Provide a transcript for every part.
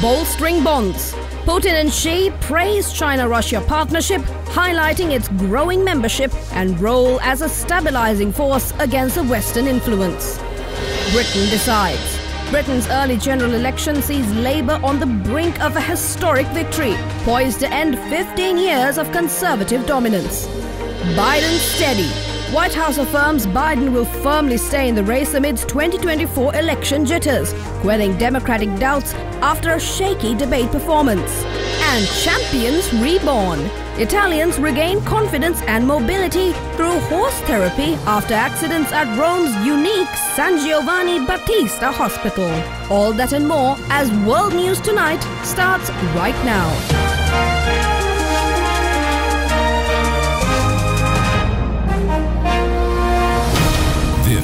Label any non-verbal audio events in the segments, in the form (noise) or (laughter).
bolstering bonds. Putin and Xi praise China Russia partnership, highlighting its growing membership and role as a stabilizing force against the Western influence. Britain decides. Britain's early general election sees Labour on the brink of a historic victory, poised to end 15 years of conservative dominance. Biden steady. White House affirms Biden will firmly stay in the race amidst 2024 election jitters, quelling Democratic doubts after a shaky debate performance. And champions reborn. Italians regain confidence and mobility through horse therapy after accidents at Rome's unique San Giovanni Battista Hospital. All that and more as World News Tonight starts right now.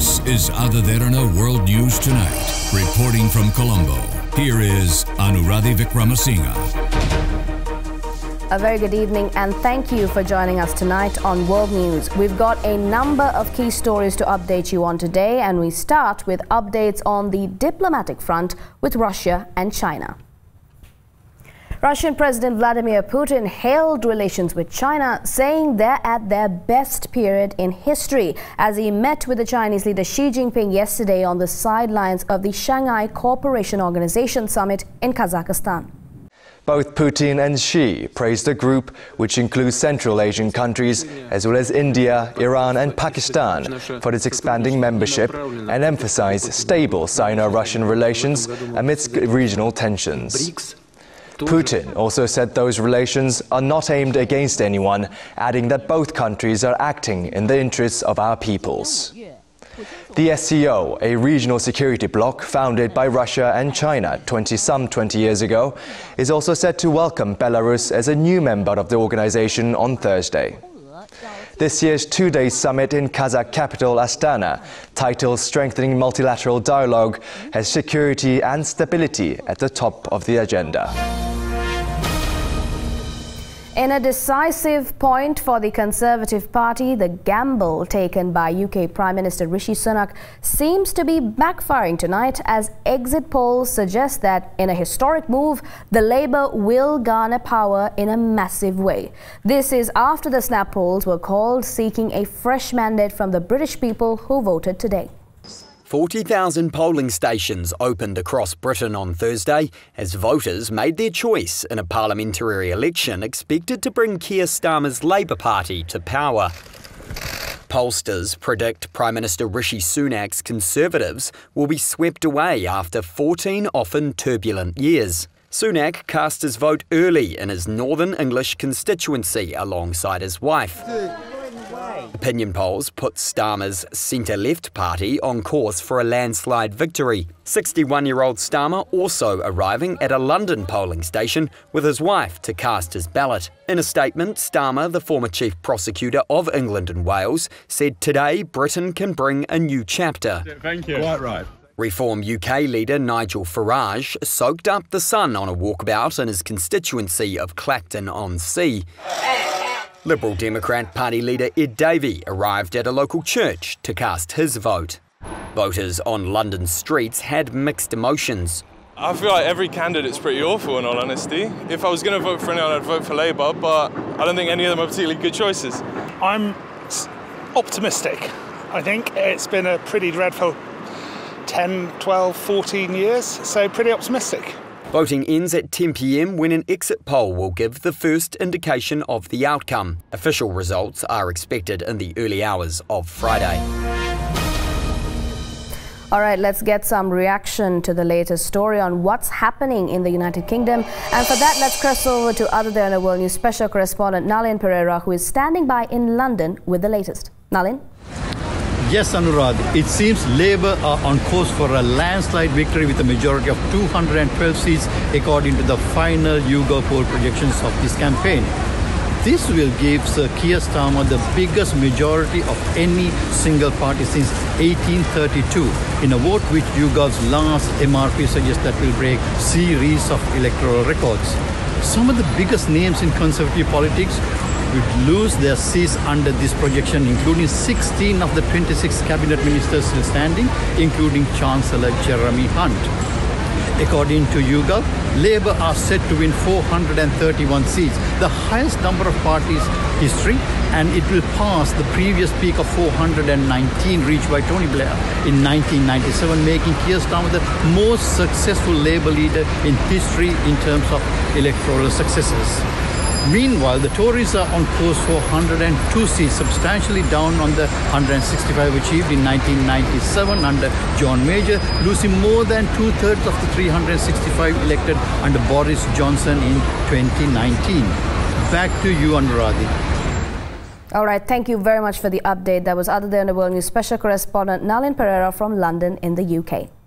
This is Ada Derana World News Tonight. Reporting from Colombo, here is Anuradhi Vikramasinghe. A very good evening and thank you for joining us tonight on World News. We've got a number of key stories to update you on today and we start with updates on the diplomatic front with Russia and China. Russian President Vladimir Putin hailed relations with China, saying they're at their best period in history as he met with the Chinese leader Xi Jinping yesterday on the sidelines of the Shanghai Cooperation Organization summit in Kazakhstan. Both Putin and Xi praised the group, which includes Central Asian countries as well as India, Iran, and Pakistan, for its expanding membership and emphasized stable Sino Russian relations amidst regional tensions. Putin also said those relations are not aimed against anyone, adding that both countries are acting in the interests of our peoples. The SCO, a regional security bloc founded by Russia and China 20 some 20 years ago, is also set to welcome Belarus as a new member of the organization on Thursday. This year's two-day summit in Kazakh capital Astana, titled Strengthening Multilateral Dialogue, has security and stability at the top of the agenda. In a decisive point for the Conservative Party, the gamble taken by UK Prime Minister Rishi Sunak seems to be backfiring tonight as exit polls suggest that in a historic move, the Labour will garner power in a massive way. This is after the snap polls were called seeking a fresh mandate from the British people who voted today. 40,000 polling stations opened across Britain on Thursday as voters made their choice in a parliamentary election expected to bring Keir Starmer's Labour Party to power. Pollsters predict Prime Minister Rishi Sunak's Conservatives will be swept away after 14 often turbulent years. Sunak cast his vote early in his Northern English constituency alongside his wife. Opinion polls put Starmer's centre left party on course for a landslide victory. 61 year old Starmer also arriving at a London polling station with his wife to cast his ballot. In a statement, Starmer, the former chief prosecutor of England and Wales, said today Britain can bring a new chapter. Thank you. Quite right. Reform UK leader Nigel Farage soaked up the sun on a walkabout in his constituency of Clacton on Sea. Liberal Democrat Party leader Ed Davey arrived at a local church to cast his vote. Voters on London streets had mixed emotions. I feel like every candidate's pretty awful in all honesty. If I was going to vote for anyone, I'd vote for Labour, but I don't think any of them are particularly good choices. I'm optimistic. I think it's been a pretty dreadful 10, 12, 14 years, so pretty optimistic. Voting ends at 10 pm when an exit poll will give the first indication of the outcome. Official results are expected in the early hours of Friday. All right, let's get some reaction to the latest story on what's happening in the United Kingdom. And for that, let's cross over to Ada Derana World News special correspondent Nalin Pereira, who is standing by in London with the latest. Nalin? Yes, Anurad, it seems Labour are on course for a landslide victory with a majority of 212 seats according to the final YouGov poll projections of this campaign. This will give Sir Keir Starmer the biggest majority of any single party since 1832 in a vote which YouGov's last MRP suggests that will break series of electoral records. Some of the biggest names in conservative politics would lose their seats under this projection, including 16 of the 26 cabinet ministers still standing, including Chancellor Jeremy Hunt. According to YouGov, Labour are set to win 431 seats, the highest number of parties history, and it will pass the previous peak of 419 reached by Tony Blair in 1997, making Keir Starmer the most successful Labour leader in history in terms of electoral successes. Meanwhile, the Tories are on course for 102 seats, substantially down on the 165 achieved in 1997 under John Major, losing more than two thirds of the 365 elected under Boris Johnson in 2019. Back to you, Anuradhi. All right, thank you very much for the update. That was Ada Derana World News Special Correspondent Nalin Pereira from London in the UK.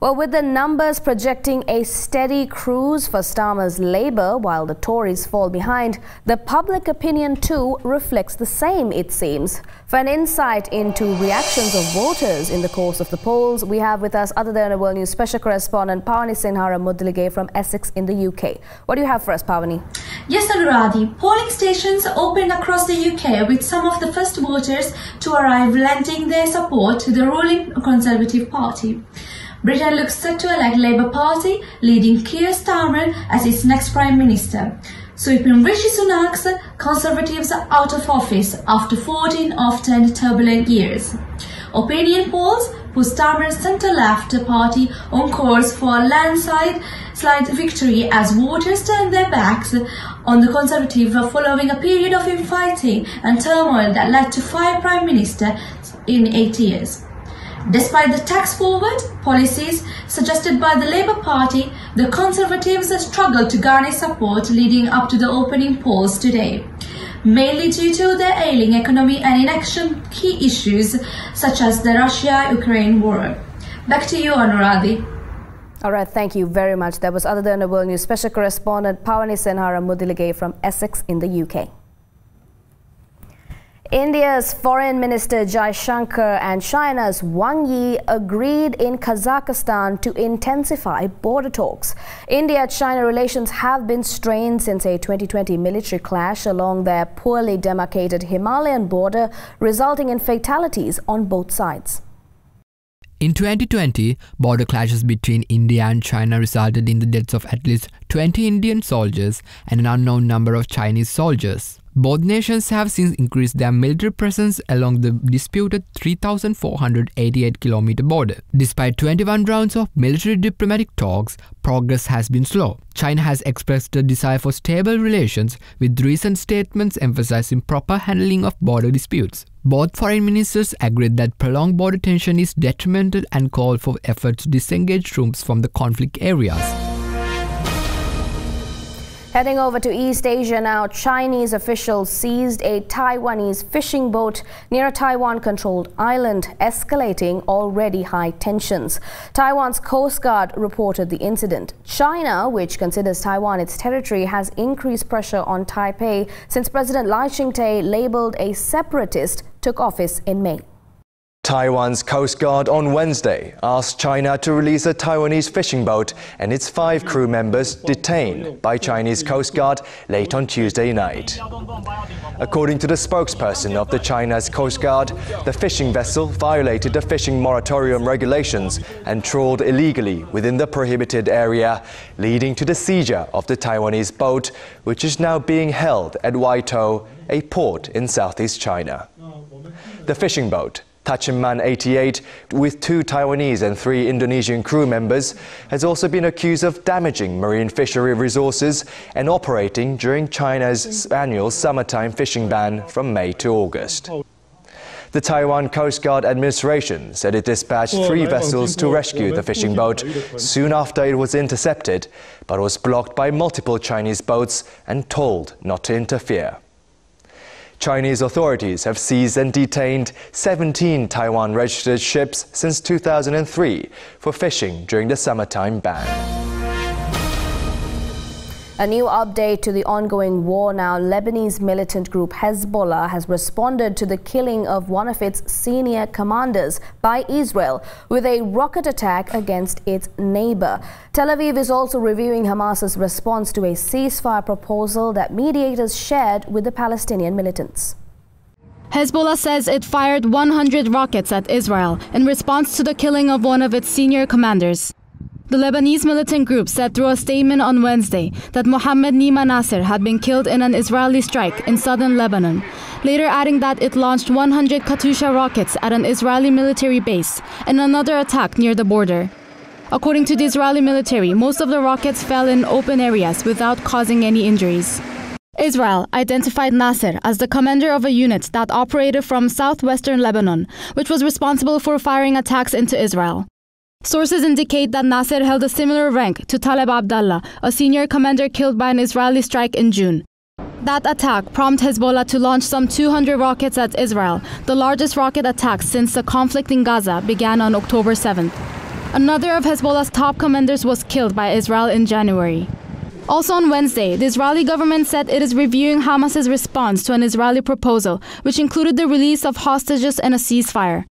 Well, with the numbers projecting a steady cruise for Starmer's Labour while the Tories fall behind, the public opinion too reflects the same, it seems. For an insight into reactions of voters in the course of the polls, we have with us Ada Derana World News special correspondent Pavani Sinhara Mudalige from Essex in the UK. What do you have for us, Pavani? Yes, Anuradhi. Polling stations opened across the UK with some of the first voters to arrive lending their support to the ruling Conservative Party. Britain looks set to elect Labour Party, leading Keir Starmer as its next Prime Minister. Sweeping Rishi Sunak's Conservatives out of office after 14 of 10 turbulent years. Opinion polls put Starmer's centre-left party on course for a landslide slide victory as voters turned their backs on the Conservative following a period of infighting and turmoil that led to five Prime Ministers in eight years. Despite the tax-forward policies suggested by the Labour Party, the Conservatives have struggled to garner support leading up to the opening polls today, mainly due to their ailing economy and inaction key issues such as the Russia-Ukraine war. Back to you, Anuradhi. All right, thank you very much. That was Ada Derana World News Special Correspondent Pavani Senhara Mudilige from Essex in the UK. India's Foreign Minister Jaishankar and China's Wang Yi agreed in Kazakhstan to intensify border talks. India-China relations have been strained since a 2020 military clash along their poorly demarcated Himalayan border, resulting in fatalities on both sides. In 2020, border clashes between India and China resulted in the deaths of at least 20 Indian soldiers and an unknown number of Chinese soldiers. Both nations have since increased their military presence along the disputed 3,488 kilometer border. Despite 21 rounds of military diplomatic talks, progress has been slow. China has expressed a desire for stable relations, with recent statements emphasizing proper handling of border disputes. Both foreign ministers agreed that prolonged border tension is detrimental and called for efforts to disengage troops from the conflict areas. Heading over to East Asia now, Chinese officials seized a Taiwanese fishing boat near a Taiwan-controlled island, escalating already high tensions. Taiwan's Coast Guard reported the incident. China, which considers Taiwan its territory, has increased pressure on Taipei since President Lai Ching-te, labeled a separatist, took office in May. Taiwan's Coast Guard on Wednesday asked China to release a Taiwanese fishing boat and its five crew members detained by Chinese Coast Guard late on Tuesday night. According to the spokesperson of the China's Coast Guard, the fishing vessel violated the fishing moratorium regulations and trawled illegally within the prohibited area, leading to the seizure of the Taiwanese boat, which is now being held at Waitou, a port in southeast China. The fishing boat Da Jin Man 88, with two Taiwanese and three Indonesian crew members, has also been accused of damaging marine fishery resources and operating during China's annual summertime fishing ban from May to August. The Taiwan Coast Guard Administration said it dispatched three vessels to rescue the fishing boat soon after it was intercepted, but was blocked by multiple Chinese boats and told not to interfere. Chinese authorities have seized and detained 17 Taiwan registered ships since 2003 for fishing during the summertime ban. A new update to the ongoing war now. Lebanese militant group Hezbollah has responded to the killing of one of its senior commanders by Israel with a rocket attack against its neighbor. Tel Aviv is also reviewing Hamas's response to a ceasefire proposal that mediators shared with the Palestinian militants. Hezbollah says it fired 100 rockets at Israel in response to the killing of one of its senior commanders. The Lebanese militant group said through a statement on Wednesday that Mohammed Nima Nasser had been killed in an Israeli strike in southern Lebanon, later adding that it launched 100 Katyusha rockets at an Israeli military base and another attack near the border. According to the Israeli military, most of the rockets fell in open areas without causing any injuries. Israel identified Nasser as the commander of a unit that operated from southwestern Lebanon, which was responsible for firing attacks into Israel. Sources indicate that Nasser held a similar rank to Taleb Abdallah, a senior commander killed by an Israeli strike in June. That attack prompted Hezbollah to launch some 200 rockets at Israel, the largest rocket attack since the conflict in Gaza began on October 7th. Another of Hezbollah's top commanders was killed by Israel in January. Also on Wednesday, the Israeli government said it is reviewing Hamas's response to an Israeli proposal, which included the release of hostages and a ceasefire.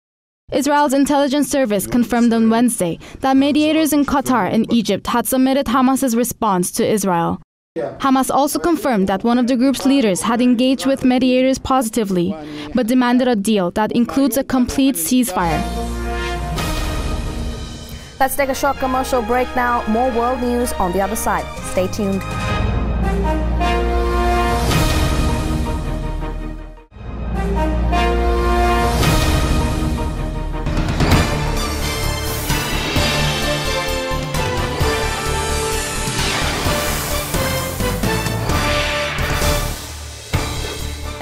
Israel's intelligence service confirmed on Wednesday that mediators in Qatar and Egypt had submitted Hamas's response to Israel. Hamas also confirmed that one of the group's leaders had engaged with mediators positively, but demanded a deal that includes a complete ceasefire. Let's take a short commercial break now. More world news on the other side. Stay tuned.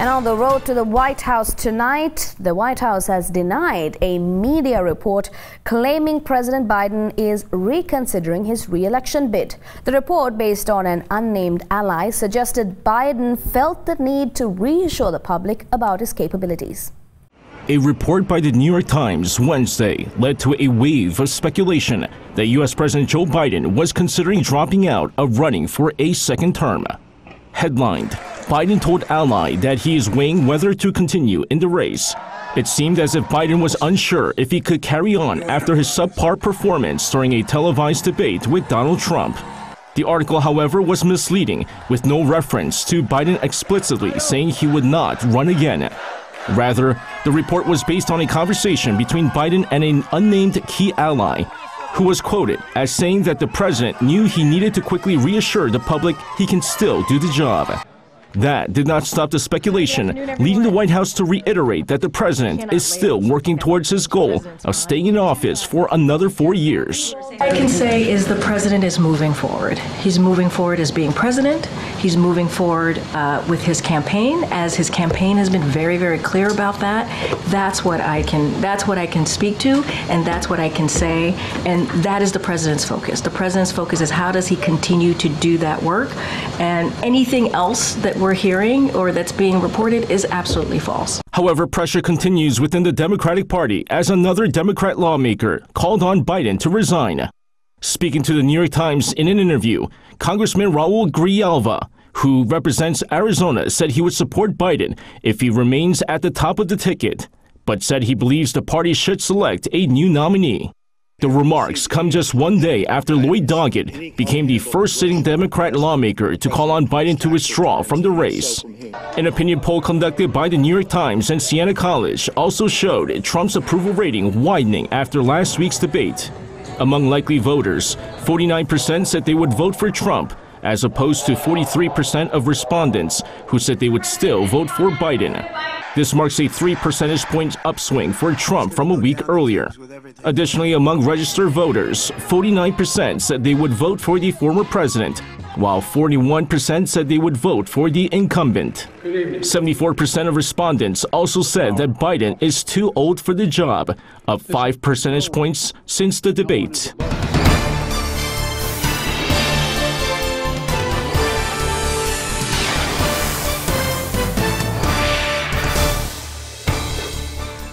And on the road to the White House tonight, the White House has denied a media report claiming President Biden is reconsidering his re-election bid. The report, based on an unnamed ally, suggested Biden felt the need to reassure the public about his capabilities. A report by the New York Times Wednesday led to a wave of speculation that U.S. President Joe Biden was considering dropping out of running for a second term. Headlined, Biden told ally that he is weighing whether to continue in the race. It seemed as if Biden was unsure if he could carry on after his subpar performance during a televised debate with Donald Trump. The article, however, was misleading, with no reference to Biden explicitly saying he would not run again. Rather, the report was based on a conversation between Biden and an unnamed key ally, who was quoted as saying that the president knew he needed to quickly reassure the public he can still do the job. That did not stop the speculation, leading the White House to reiterate that the president is still working towards his goal of staying in office for another four years. I can say is the president is moving forward. He's moving forward as being president. He's moving forward uh, with his campaign, as his campaign has been very, very clear about that. That's what I can. That's what I can speak to, and that's what I can say. And that is the president's focus. The president's focus is how does he continue to do that work, and anything else that we're hearing or that's being reported is absolutely false. However, pressure continues within the Democratic Party as another Democrat lawmaker called on Biden to resign. Speaking to the New York Times in an interview, Congressman Raul Grijalva, who represents Arizona, said he would support Biden if he remains at the top of the ticket, but said he believes the party should select a new nominee. The remarks come just one day after Lloyd Doggett became the first sitting Democrat lawmaker to call on Biden to withdraw from the race. An opinion poll conducted by the New York Times and Siena College also showed Trump's approval rating widening after last week's debate. Among likely voters, 49% said they would vote for Trump, as opposed to 43% of respondents who said they would still vote for Biden. This marks a 3 percentage point upswing for Trump from a week earlier. Additionally, among registered voters, 49% said they would vote for the former president, while 41% said they would vote for the incumbent. 74% of respondents also said that Biden is too old for the job, up 5 percentage points since the debate.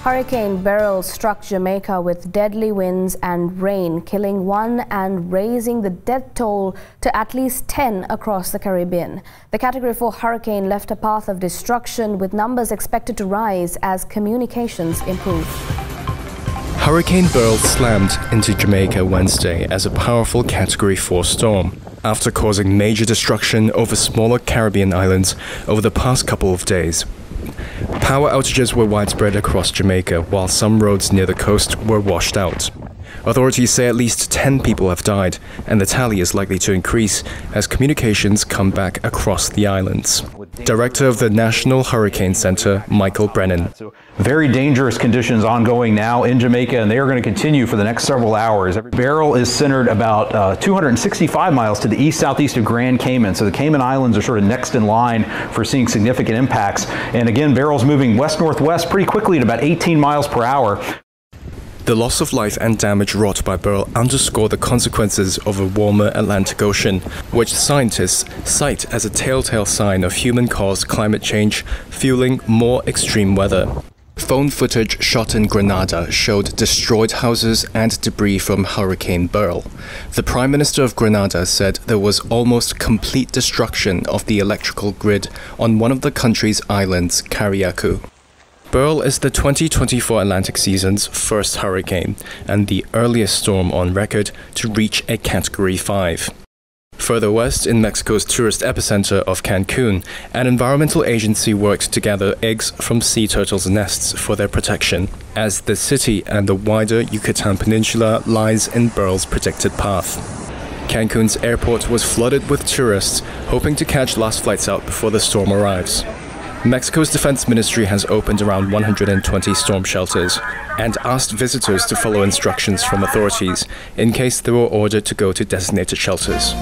Hurricane Beryl struck Jamaica with deadly winds and rain, killing one and raising the death toll to at least 10 across the Caribbean. The Category 4 hurricane left a path of destruction with numbers expected to rise as communications improve. Hurricane Beryl slammed into Jamaica Wednesday as a powerful Category 4 storm after causing major destruction over smaller Caribbean islands over the past couple of days. Power outages were widespread across Jamaica, while some roads near the coast were washed out. Authorities say at least 10 people have died, and the tally is likely to increase as communications come back across the islands. Director of the National Hurricane Center, Michael Brennan. Very dangerous conditions ongoing now in Jamaica, and they are going to continue for the next several hours. Every Beryl is centered about uh, 265 miles to the east southeast of Grand Cayman, so the Cayman Islands are sort of next in line for seeing significant impacts. And again, Beryl's moving west northwest pretty quickly at about 18 miles per hour. The loss of life and damage wrought by Beryl underscore the consequences of a warmer Atlantic Ocean, which scientists cite as a telltale sign of human caused climate change fueling more extreme weather. Phone footage shot in Grenada showed destroyed houses and debris from Hurricane Beryl. The Prime Minister of Grenada said there was almost complete destruction of the electrical grid on one of the country's islands, Carriacou. Beryl is the 2024 Atlantic season's first hurricane and the earliest storm on record to reach a Category 5. Further west, in Mexico's tourist epicenter of Cancun, an environmental agency worked to gather eggs from sea turtles' nests for their protection, as the city and the wider Yucatan Peninsula lies in Beryl's predicted path. Cancun's airport was flooded with tourists hoping to catch last flights out before the storm arrives. Mexico's defense ministry has opened around 120 storm shelters and asked visitors to follow instructions from authorities in case they were ordered to go to designated shelters.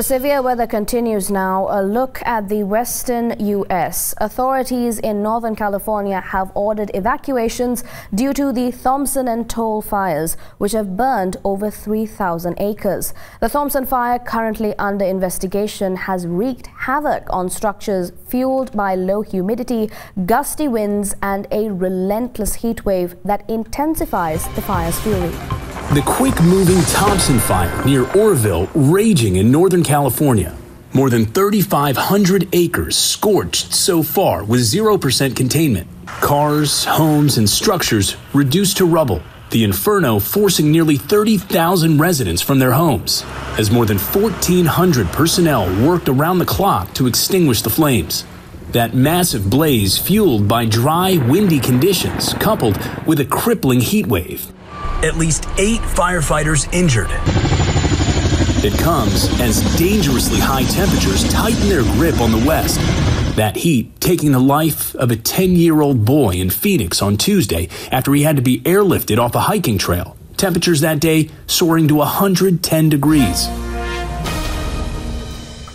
The severe weather continues now. A look at the western U.S. Authorities in Northern California have ordered evacuations due to the Thompson and Toll fires, which have burned over 3,000 acres. The Thompson fire, currently under investigation, has wreaked havoc on structures fueled by low humidity, gusty winds, and a relentless heat wave that intensifies the fire's fury. The quick moving Thompson Fire near Oroville raging in Northern California. More than 3,500 acres scorched so far with 0% containment. Cars, homes, and structures reduced to rubble. The inferno forcing nearly 30,000 residents from their homes, as more than 1,400 personnel worked around the clock to extinguish the flames. That massive blaze fueled by dry, windy conditions, coupled with a crippling heat wave at least eight firefighters injured. It comes as dangerously high temperatures tighten their grip on the West. That heat taking the life of a 10 year old boy in Phoenix on Tuesday after he had to be airlifted off a hiking trail. Temperatures that day soaring to 110 degrees.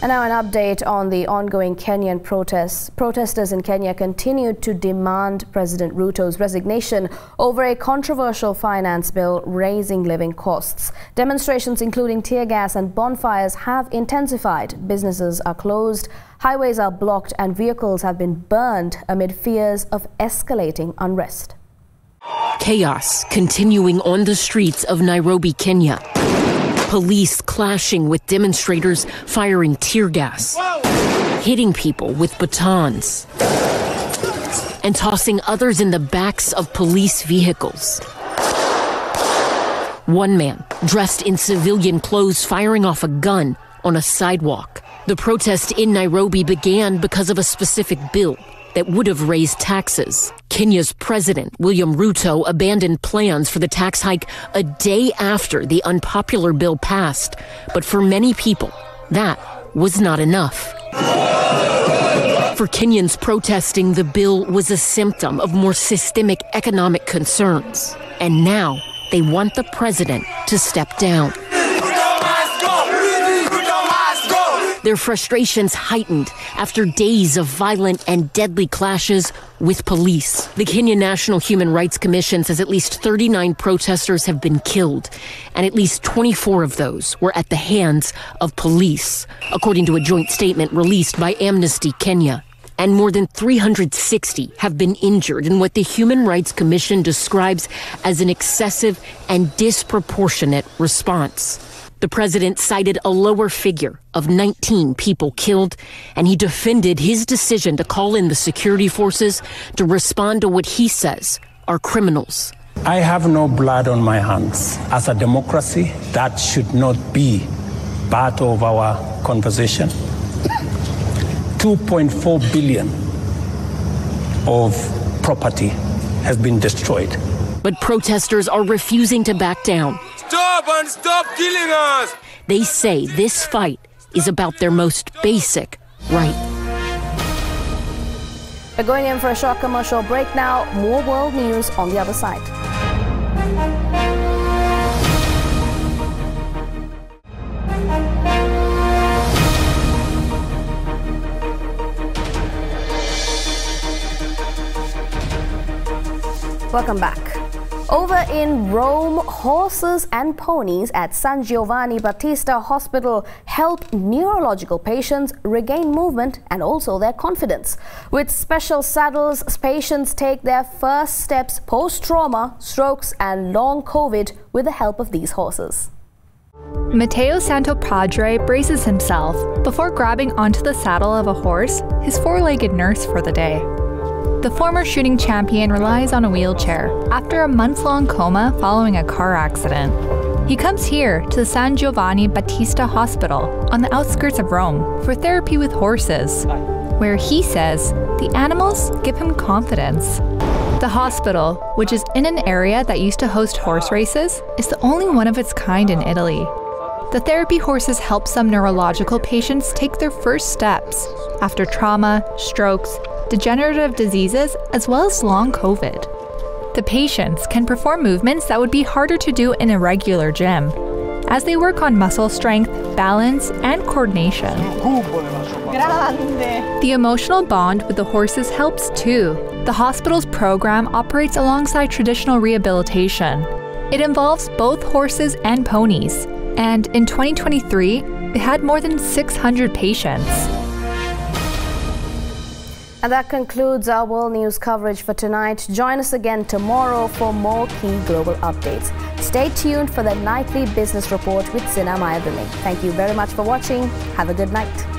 And now an update on the ongoing Kenyan protests. Protesters in Kenya continued to demand President Ruto's resignation over a controversial finance bill raising living costs. Demonstrations including tear gas and bonfires have intensified. Businesses are closed, highways are blocked and vehicles have been burned amid fears of escalating unrest. Chaos continuing on the streets of Nairobi, Kenya police clashing with demonstrators firing tear gas, hitting people with batons, and tossing others in the backs of police vehicles. One man, dressed in civilian clothes, firing off a gun on a sidewalk. The protest in Nairobi began because of a specific bill that would have raised taxes. Kenya's president, William Ruto, abandoned plans for the tax hike a day after the unpopular bill passed. But for many people, that was not enough. For Kenyans protesting, the bill was a symptom of more systemic economic concerns. And now they want the president to step down. Their frustrations heightened after days of violent and deadly clashes with police. The Kenya National Human Rights Commission says at least 39 protesters have been killed, and at least 24 of those were at the hands of police, according to a joint statement released by Amnesty Kenya and more than 360 have been injured in what the Human Rights Commission describes as an excessive and disproportionate response. The president cited a lower figure of 19 people killed, and he defended his decision to call in the security forces to respond to what he says are criminals. I have no blood on my hands. As a democracy, that should not be part of our conversation. (coughs) 2.4 billion of property has been destroyed. But protesters are refusing to back down. Stop and stop killing us! They say this fight is about their most basic right. We're going in for a short commercial break now. More world news on the other side. Welcome back. Over in Rome, horses and ponies at San Giovanni Battista Hospital help neurological patients regain movement and also their confidence. With special saddles, patients take their first steps post-trauma, strokes and long COVID with the help of these horses. Matteo Santopadre braces himself before grabbing onto the saddle of a horse, his four-legged nurse for the day. The former shooting champion relies on a wheelchair after a month long coma following a car accident. He comes here to the San Giovanni Battista Hospital on the outskirts of Rome for therapy with horses, where he says the animals give him confidence. The hospital, which is in an area that used to host horse races, is the only one of its kind in Italy. The therapy horses help some neurological patients take their first steps after trauma, strokes, degenerative diseases, as well as long COVID. The patients can perform movements that would be harder to do in a regular gym, as they work on muscle strength, balance, and coordination. The emotional bond with the horses helps too. The hospital's program operates alongside traditional rehabilitation. It involves both horses and ponies, and in 2023, it had more than 600 patients. And that concludes our world news coverage for tonight. Join us again tomorrow for more key global updates. Stay tuned for the nightly business report with Sina Mayaduni. Thank you very much for watching. Have a good night.